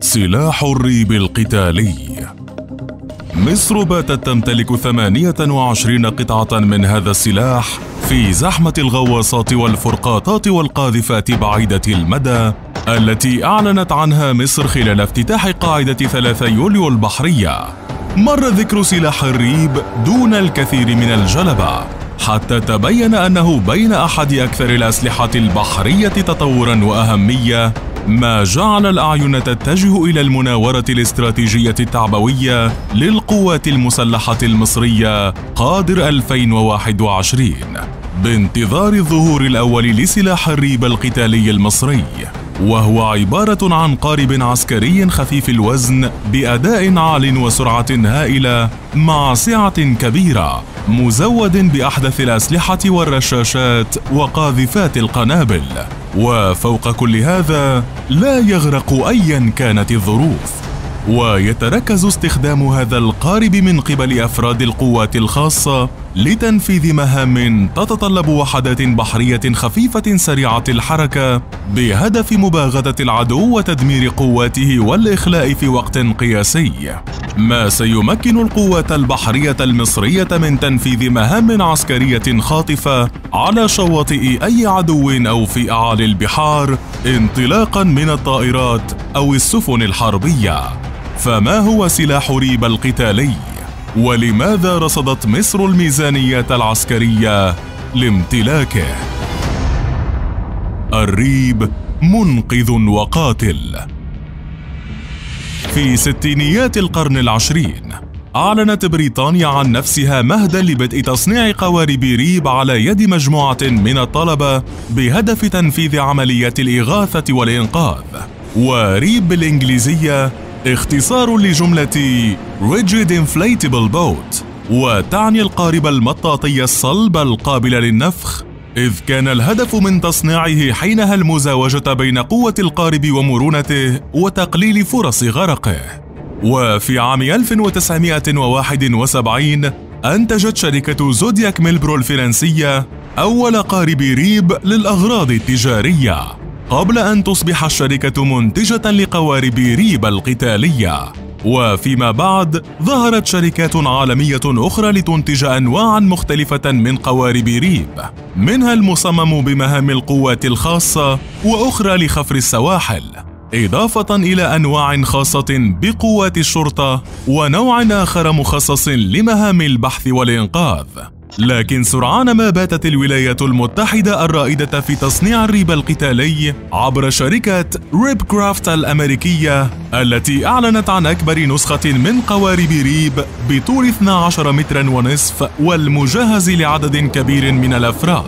سلاح الريب القتالي. مصر باتت تمتلك 28 قطعة من هذا السلاح في زحمة الغواصات والفرقاطات والقاذفات بعيدة المدى التي أعلنت عنها مصر خلال افتتاح قاعدة 3 يوليو البحرية. مر ذكر سلاح الريب دون الكثير من الجلبة. حتى تبين أنه بين أحد أكثر الأسلحة البحرية تطورا وأهمية ما جعل الأعين تتجه إلى المناورة الاستراتيجية التعبوية للقوات المسلحة المصرية قادر 2021 بانتظار الظهور الأول لسلاح الريب القتالي المصري. وهو عبارة عن قارب عسكري خفيف الوزن بأداء عال وسرعة هائلة مع سعة كبيرة مزود بأحدث الأسلحة والرشاشات وقاذفات القنابل. وفوق كل هذا لا يغرق أيا كانت الظروف. ويتركز استخدام هذا القارب من قبل أفراد القوات الخاصة لتنفيذ مهام تتطلب وحدات بحرية خفيفة سريعة الحركة بهدف مباغتة العدو وتدمير قواته والإخلاء في وقت قياسي. ما سيمكن القوات البحرية المصرية من تنفيذ مهام عسكرية خاطفة على شواطئ أي عدو أو في اعالي البحار انطلاقا من الطائرات أو السفن الحربية. فما هو سلاح ريب القتالي؟ ولماذا رصدت مصر الميزانيه العسكرية لامتلاكه؟ الريب منقذ وقاتل. في ستينيات القرن العشرين أعلنت بريطانيا عن نفسها مهدا لبدء تصنيع قوارب ريب على يد مجموعة من الطلبة بهدف تنفيذ عمليات الإغاثة والإنقاذ. وريب بالإنجليزية اختصار لجملة Rigid Inflatable Boat وتعني القارب المطاطي الصلب القابل للنفخ إذ كان الهدف من تصنيعه حينها المزاوجة بين قوة القارب ومرونته وتقليل فرص غرقه. وفي عام 1971 أنتجت شركة زودياك ميلبرو الفرنسية أول قارب ريب للأغراض التجارية. قبل أن تصبح الشركة منتجة لقوارب ريب القتالية. وفيما بعد ظهرت شركات عالمية أخرى لتنتج أنواعا مختلفة من قوارب ريب منها المصمم بمهام القوات الخاصة وأخرى لخفر السواحل إضافة إلى أنواع خاصة بقوات الشرطة ونوع آخر مخصص لمهام البحث والإنقاذ. لكن سرعان ما باتت الولايات المتحدة الرائدة في تصنيع الريب القتالي عبر شركة ريب كرافت الأمريكية التي أعلنت عن أكبر نسخة من قوارب ريب بطول 12 مترا ونصف والمجهز لعدد كبير من الأفراد.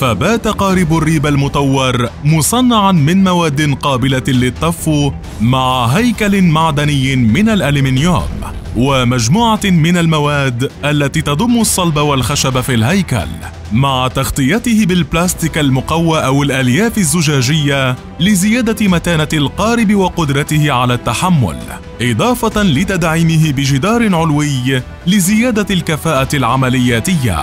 فبات قارب الريب المطور مصنعا من مواد قابلة للطفو مع هيكل معدني من الألمنيوم. ومجموعة من المواد التي تضم الصلب والخشب في الهيكل مع تغطيته بالبلاستيك المقوى أو الألياف الزجاجية لزيادة متانة القارب وقدرته على التحمل إضافة لتدعيمه بجدار علوي لزيادة الكفاءة العملياتية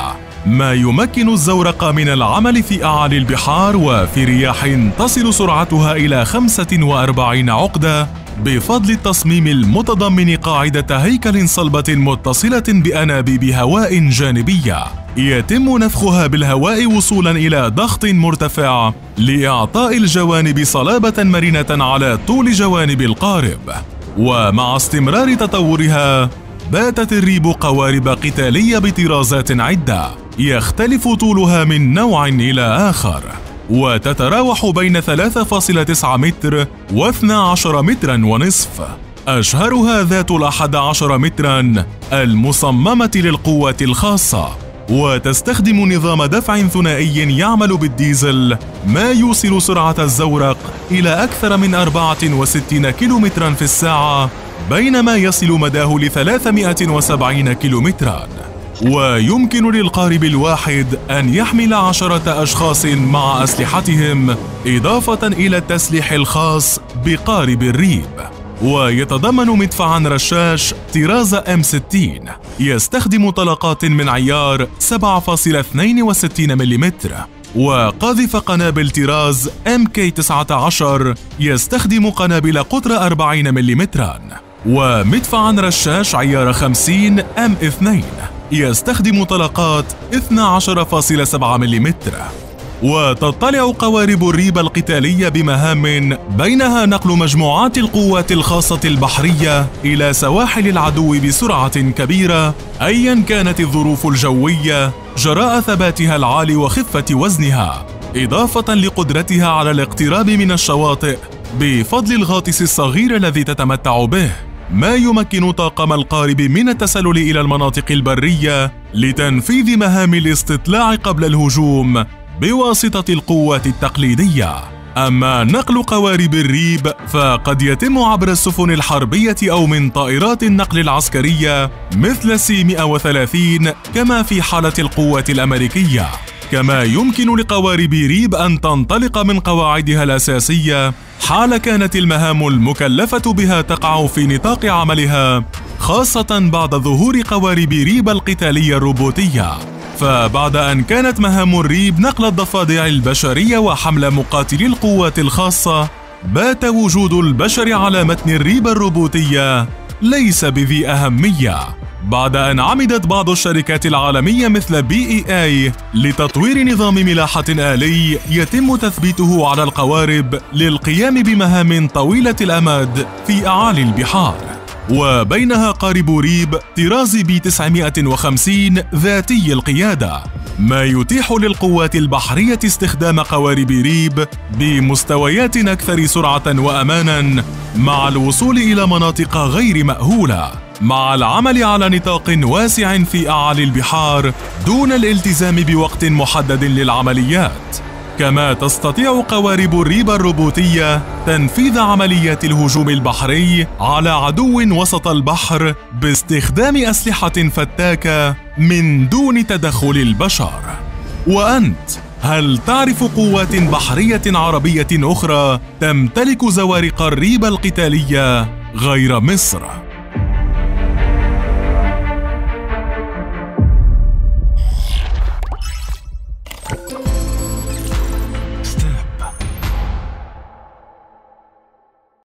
ما يمكن الزورق من العمل في أعالي البحار وفي رياح تصل سرعتها إلى 45 عقدة بفضل التصميم المتضمن قاعدة هيكل صلبة متصلة بأنابيب هواء جانبية. يتم نفخها بالهواء وصولا إلى ضغط مرتفع لإعطاء الجوانب صلابة مرنة على طول جوانب القارب. ومع استمرار تطورها باتت الريب قوارب قتالية بطرازات عدة. يختلف طولها من نوع إلى آخر. وتتراوح بين 3.9 متر و 12 مترا ونصف. أشهرها ذات الأحد عشر مترا المصممة للقوات الخاصة. وتستخدم نظام دفع ثنائي يعمل بالديزل ما يوصل سرعة الزورق إلى أكثر من 64 كيلومترا في الساعة بينما يصل مداه ل 370 كيلومترا. ويمكن للقارب الواحد أن يحمل عشرة أشخاص مع أسلحتهم إضافة إلى التسليح الخاص بقارب الريب. ويتضمن مدفعا رشاش طراز M60 يستخدم طلقات من عيار 7.62 ملم وقاذف قنابل طراز MK19 يستخدم قنابل قطر 40 ملم ومدفعا رشاش عيار 50 M2 يستخدم طلقات 12.7 ملم وتطلع قوارب الريب القتالية بمهام بينها نقل مجموعات القوات الخاصة البحرية إلى سواحل العدو بسرعة كبيرة أيا كانت الظروف الجوية جراء ثباتها العالي وخفة وزنها إضافة لقدرتها على الاقتراب من الشواطئ بفضل الغاطس الصغير الذي تتمتع به. ما يمكن طاقم القارب من التسلل إلى المناطق البرية لتنفيذ مهام الاستطلاع قبل الهجوم بواسطة القوات التقليدية. أما نقل قوارب الريب فقد يتم عبر السفن الحربية أو من طائرات النقل العسكرية مثل سي 130 كما في حالة القوات الأمريكية. كما يمكن لقوارب ريب أن تنطلق من قواعدها الأساسية حال كانت المهام المكلفة بها تقع في نطاق عملها خاصة بعد ظهور قوارب ريب القتالية الروبوتية. فبعد أن كانت مهام الريب نقل الضفادع البشرية وحمل مقاتلي القوات الخاصة بات وجود البشر على متن الريب الروبوتية ليس بذي أهمية. بعد أن عمدت بعض الشركات العالمية مثل بي إي آي لتطوير نظام ملاحة آلي يتم تثبيته على القوارب للقيام بمهام طويلة الأمد في أعالي البحار. وبينها قارب ريب طراز بي 950 ذاتي القيادة ما يتيح للقوات البحرية استخدام قوارب ريب بمستويات أكثر سرعة وأمانا مع الوصول إلى مناطق غير مأهولة. مع العمل على نطاق واسع في أعالي البحار دون الالتزام بوقت محدد للعمليات كما تستطيع قوارب الريبة الروبوتية تنفيذ عمليات الهجوم البحري على عدو وسط البحر باستخدام أسلحة فتاكة من دون تدخل البشر. وأنت هل تعرف قوات بحرية عربية أخرى تمتلك زوارق الريبة القتالية غير مصر؟